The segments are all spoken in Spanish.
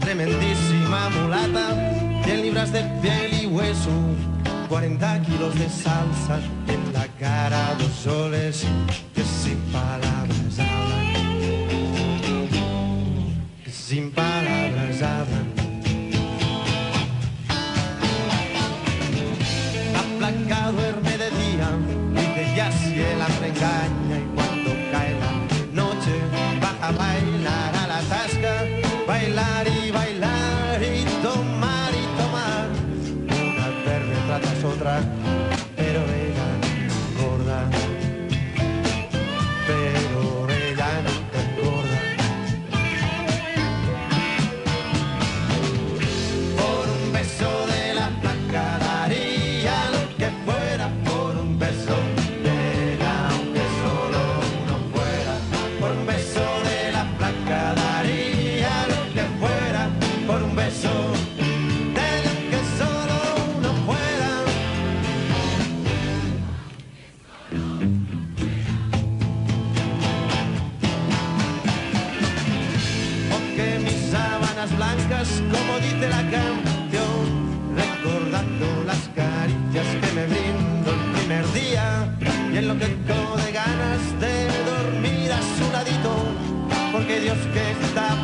Tremendísima mulata, 100 libras de piel y hueso, 40 kilos de salsa, en la cara dos soles que sin palabras hablan, que sin palabras hablan. Aplacado duerme de día, y de jazz y el. blancas, como dice la canción, recordando las caricias que me brindo el primer día, y en lo que tengo de ganas de dormir a su ladito, porque Dios que está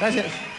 That's it.